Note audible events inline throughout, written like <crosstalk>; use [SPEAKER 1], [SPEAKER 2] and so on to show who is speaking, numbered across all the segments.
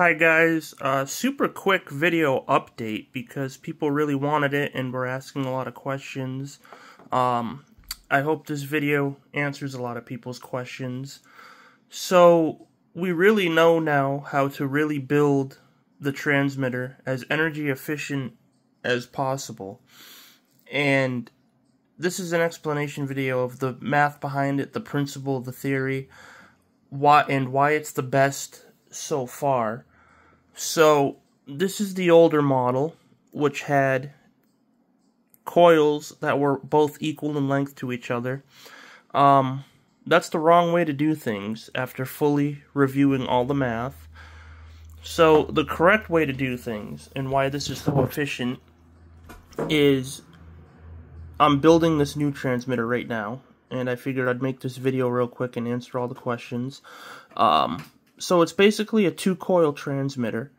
[SPEAKER 1] Hi guys, uh, super quick video update because people really wanted it and were asking a lot of questions. Um, I hope this video answers a lot of people's questions. So, we really know now how to really build the transmitter as energy efficient as possible. And this is an explanation video of the math behind it, the principle, the theory, why and why it's the best so far. So, this is the older model, which had coils that were both equal in length to each other. Um, that's the wrong way to do things after fully reviewing all the math. So, the correct way to do things, and why this is so efficient, is I'm building this new transmitter right now, and I figured I'd make this video real quick and answer all the questions. Um, so it's basically a two coil transmitter,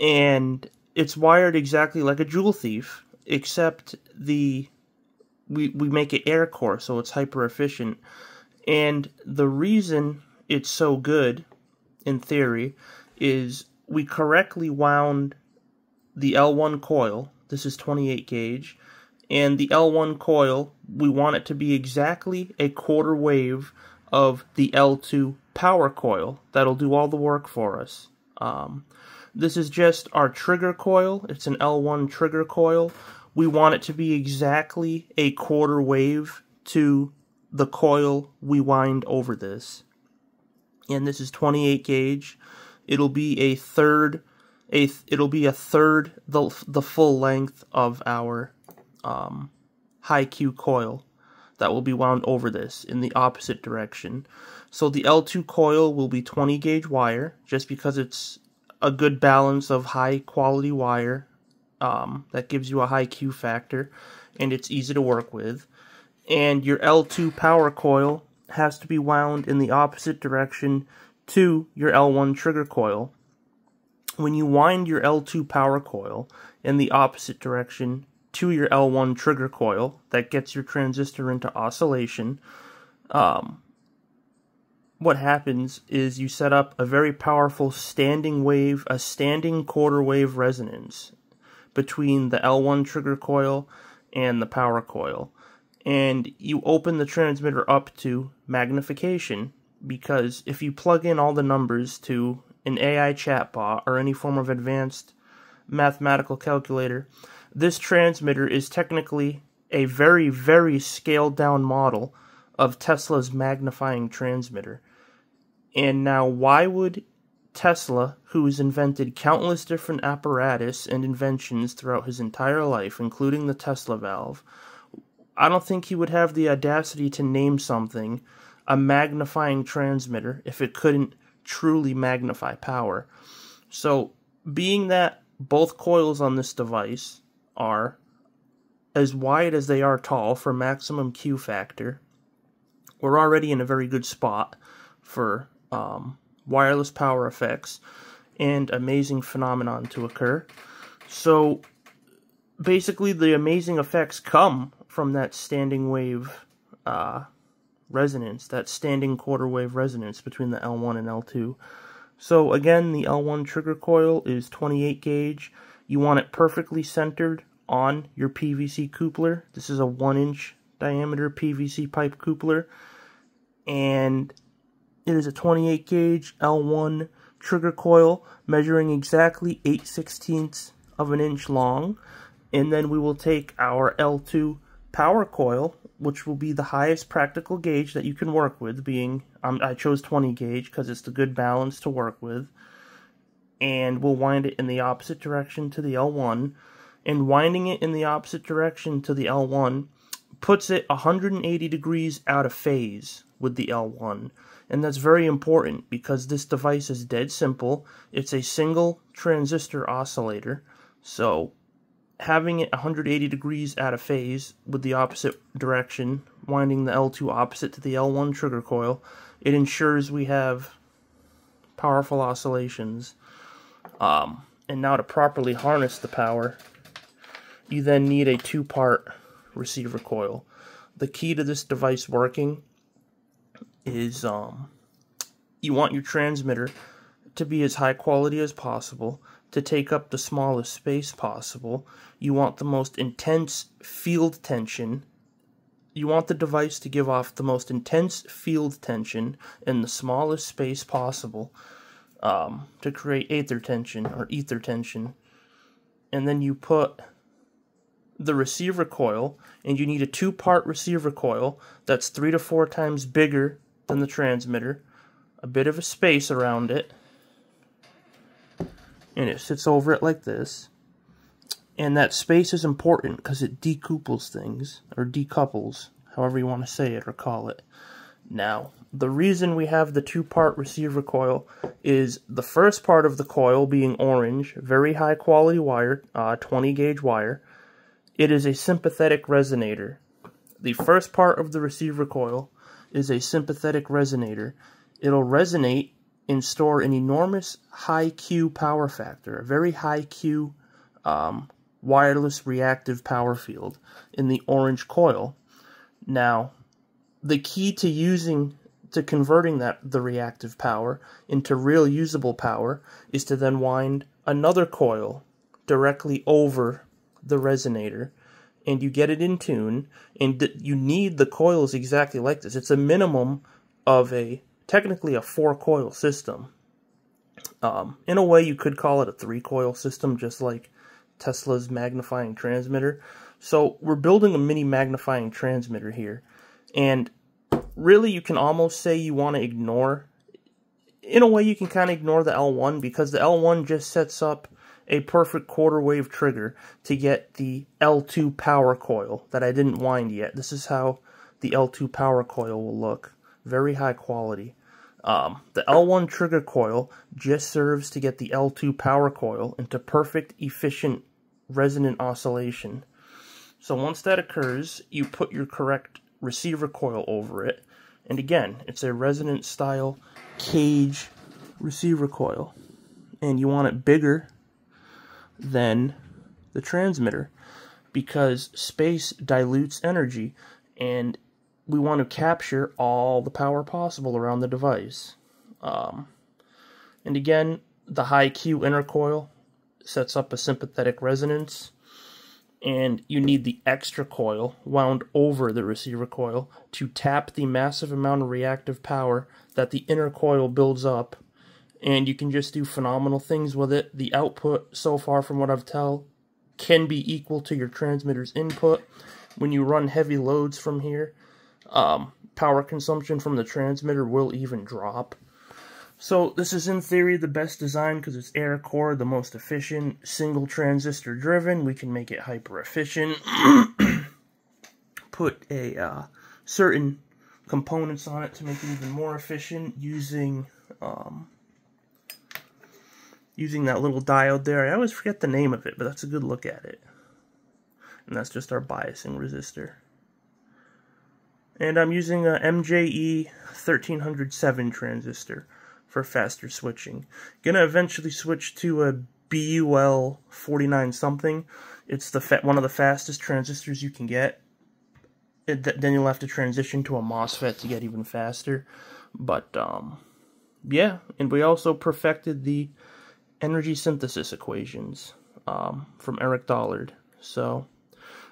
[SPEAKER 1] and it's wired exactly like a Joule Thief, except the we we make it air core, so it's hyper efficient. And the reason it's so good, in theory, is we correctly wound the L1 coil. This is 28 gauge. And the L1 coil, we want it to be exactly a quarter wave of the L2 power coil that'll do all the work for us. Um, this is just our trigger coil. It's an L1 trigger coil. We want it to be exactly a quarter wave to the coil we wind over this. And this is 28 gauge. It'll be a third a it'll be a third the the full length of our um, high Q coil that will be wound over this in the opposite direction. So the L2 coil will be 20 gauge wire just because it's a good balance of high quality wire um, that gives you a high Q factor and it's easy to work with. And your L2 power coil has to be wound in the opposite direction to your L1 trigger coil. When you wind your L2 power coil in the opposite direction to your L1 trigger coil that gets your transistor into oscillation, um, what happens is you set up a very powerful standing wave, a standing quarter wave resonance between the L1 trigger coil and the power coil. And you open the transmitter up to magnification because if you plug in all the numbers to an AI chatbot or any form of advanced mathematical calculator, this transmitter is technically a very, very scaled down model of Tesla's magnifying transmitter. And now, why would Tesla, who has invented countless different apparatus and inventions throughout his entire life, including the Tesla valve, I don't think he would have the audacity to name something a magnifying transmitter if it couldn't truly magnify power. So, being that both coils on this device are as wide as they are tall for maximum Q factor. We're already in a very good spot for um, wireless power effects and amazing phenomenon to occur. So basically, the amazing effects come from that standing wave uh, resonance, that standing quarter wave resonance between the L1 and L2. So again, the L1 trigger coil is 28 gauge. You want it perfectly centered on your PVC coupler. This is a 1 inch diameter PVC pipe coupler. And it is a 28 gauge L1 trigger coil measuring exactly 8 sixteenths of an inch long. And then we will take our L2 power coil, which will be the highest practical gauge that you can work with, being, um, I chose 20 gauge because it's the good balance to work with. And we'll wind it in the opposite direction to the L1 and winding it in the opposite direction to the L1 puts it 180 degrees out of phase with the L1. And that's very important because this device is dead simple. It's a single transistor oscillator. So having it 180 degrees out of phase with the opposite direction, winding the L2 opposite to the L1 trigger coil, it ensures we have powerful oscillations. Um, and now to properly harness the power, you then need a two-part receiver coil. The key to this device working is um, you want your transmitter to be as high quality as possible, to take up the smallest space possible. You want the most intense field tension. You want the device to give off the most intense field tension in the smallest space possible um, to create aether tension or ether tension. And then you put the receiver coil, and you need a two part receiver coil that's three to four times bigger than the transmitter, a bit of a space around it, and it sits over it like this. And that space is important because it decouples things, or decouples, however you want to say it or call it. Now, the reason we have the two-part receiver coil is the first part of the coil being orange, very high quality wire, uh, 20 gauge wire. It is a sympathetic resonator. The first part of the receiver coil is a sympathetic resonator. It'll resonate and store an enormous high Q power factor, a very high Q um, wireless reactive power field in the orange coil. Now, the key to using to converting that the reactive power into real usable power is to then wind another coil directly over the resonator and you get it in tune and you need the coils exactly like this. It's a minimum of a technically a four coil system. Um, in a way you could call it a three coil system just like tesla's magnifying transmitter. So we're building a mini magnifying transmitter here and really you can almost say you want to ignore in a way you can kind of ignore the L1 because the L1 just sets up a perfect quarter wave trigger to get the L2 power coil that I didn't wind yet. This is how the L2 power coil will look. Very high quality. Um, the L1 trigger coil just serves to get the L2 power coil into perfect, efficient resonant oscillation. So once that occurs, you put your correct receiver coil over it. And again, it's a resonant style cage receiver coil. And you want it bigger than the transmitter because space dilutes energy and we want to capture all the power possible around the device. Um, and again, the high Q inner coil sets up a sympathetic resonance and you need the extra coil wound over the receiver coil to tap the massive amount of reactive power that the inner coil builds up and you can just do phenomenal things with it. The output so far from what I've tell can be equal to your transmitter's input. When you run heavy loads from here, um, power consumption from the transmitter will even drop. So this is in theory the best design because it's air core, the most efficient, single transistor driven. We can make it hyper efficient. <clears throat> Put a uh, certain components on it to make it even more efficient using um, using that little diode there. I always forget the name of it, but that's a good look at it. And that's just our biasing resistor. And I'm using a MJE 1307 transistor for faster switching. Gonna eventually switch to a BUL 49 something. It's the one of the fastest transistors you can get. It, then you'll have to transition to a MOSFET to get even faster. But um, yeah, and we also perfected the energy synthesis equations um, from Eric Dollard. So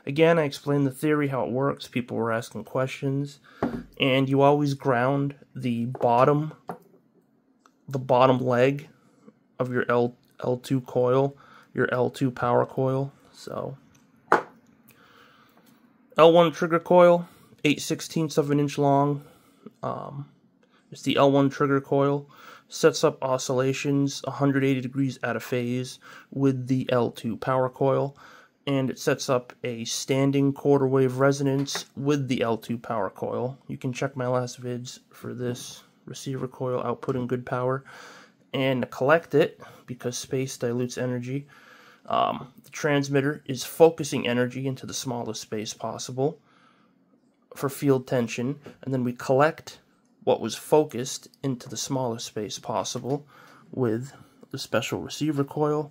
[SPEAKER 1] again, I explained the theory, how it works. People were asking questions, and you always ground the bottom the bottom leg of your L L2 coil, your L2 power coil. So L1 trigger coil, 8 16ths of an inch long. Um, it's the L1 trigger coil. Sets up oscillations 180 degrees out of phase with the L2 power coil. And it sets up a standing quarter wave resonance with the L2 power coil. You can check my last vids for this receiver coil outputting good power, and collect it, because space dilutes energy, um, the transmitter is focusing energy into the smallest space possible for field tension, and then we collect what was focused into the smallest space possible with the special receiver coil,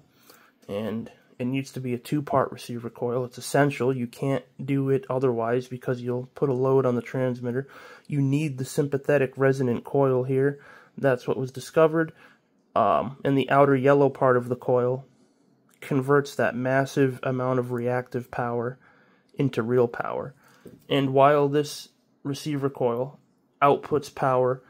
[SPEAKER 1] and it needs to be a two-part receiver coil. It's essential. You can't do it otherwise because you'll put a load on the transmitter. You need the sympathetic resonant coil here. That's what was discovered. um, and the outer yellow part of the coil converts that massive amount of reactive power into real power. And while this receiver coil outputs power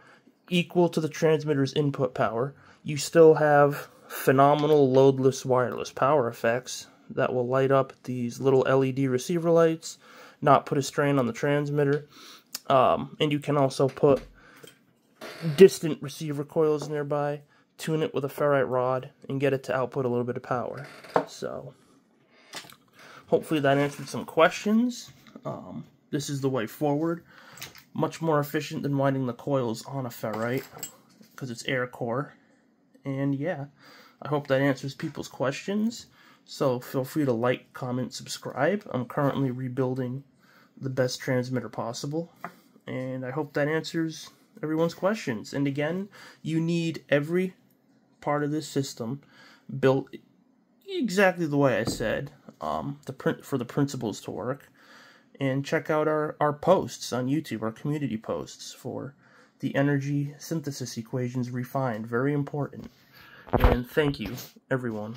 [SPEAKER 1] equal to the transmitter's input power, you still have phenomenal loadless wireless power effects that will light up these little LED receiver lights, not put a strain on the transmitter. Um, and you can also put distant receiver coils nearby, tune it with a ferrite rod, and get it to output a little bit of power. So, hopefully that answered some questions. Um, this is the way forward. Much more efficient than winding the coils on a ferrite, because it's air core. And yeah, I hope that answers people's questions. So feel free to like, comment, subscribe. I'm currently rebuilding the best transmitter possible. And I hope that answers everyone's questions. And again, you need every part of this system built exactly the way I said um, the print for the principles to work. And check out our, our posts on YouTube, our community posts for the energy synthesis equations refined. Very important. And thank you, everyone.